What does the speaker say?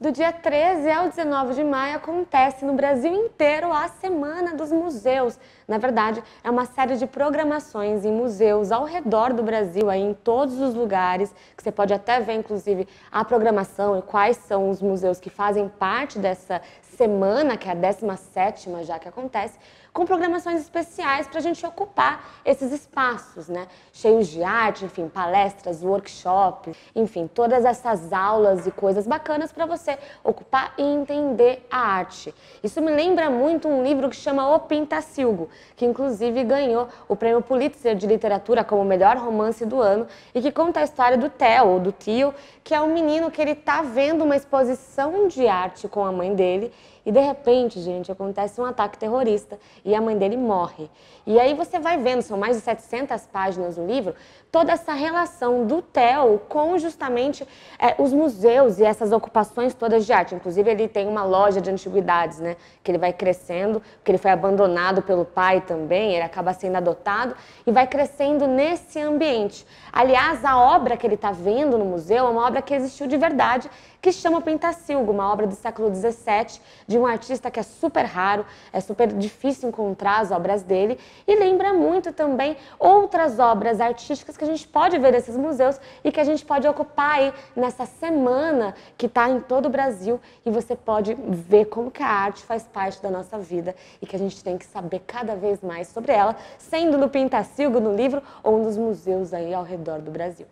Do dia 13 ao 19 de maio acontece no Brasil inteiro a Semana dos Museus. Na verdade, é uma série de programações em museus ao redor do Brasil, aí em todos os lugares, que você pode até ver, inclusive, a programação e quais são os museus que fazem parte dessa semana, que é a 17ª já que acontece, com programações especiais para a gente ocupar esses espaços, né? Cheios de arte, enfim, palestras, workshops, enfim, todas essas aulas e coisas bacanas para você ocupar e entender a arte. Isso me lembra muito um livro que chama O Pintacilgo, que inclusive ganhou o prêmio Pulitzer de literatura como melhor romance do ano e que conta a história do Theo, ou do tio, que é um menino que ele tá vendo uma exposição de arte com a mãe dele e de repente, gente, acontece um ataque terrorista e a mãe dele morre. E aí você vai vendo, são mais de 700 páginas no livro, toda essa relação do Theo com justamente é, os museus e essas ocupações todas de arte. Inclusive, ele tem uma loja de antiguidades, né? Que ele vai crescendo, porque ele foi abandonado pelo pai também, ele acaba sendo adotado e vai crescendo nesse ambiente. Aliás, a obra que ele está vendo no museu é uma obra que existiu de verdade, que chama Pentacilgo, uma obra do século XVII, de um artista que é super raro, é super difícil encontrar as obras dele, e lembra muito também outras obras artísticas que a gente pode ver nesses museus e que a gente pode ocupar aí nessa semana que está em todo Brasil e você pode ver como que a arte faz parte da nossa vida e que a gente tem que saber cada vez mais sobre ela, sendo no Pentacilgo, no livro ou nos museus aí ao redor do Brasil.